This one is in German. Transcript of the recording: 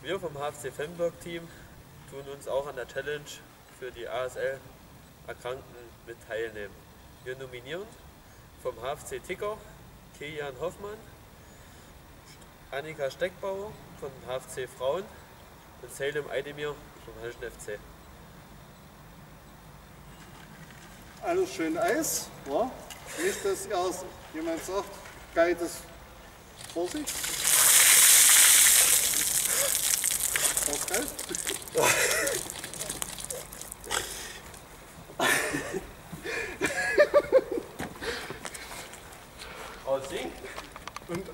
Wir vom HFC Femburg-Team tun uns auch an der Challenge für die ASL-Erkrankten mit teilnehmen. Wir nominieren vom HFC Ticker Kian Hoffmann, Annika Steckbauer vom HFC Frauen und Salem Eidemir vom Halschen FC. Alles schön Eis. Ja? Nicht, dass erst jemand sagt, geiles Vorsicht. Aussehen. Und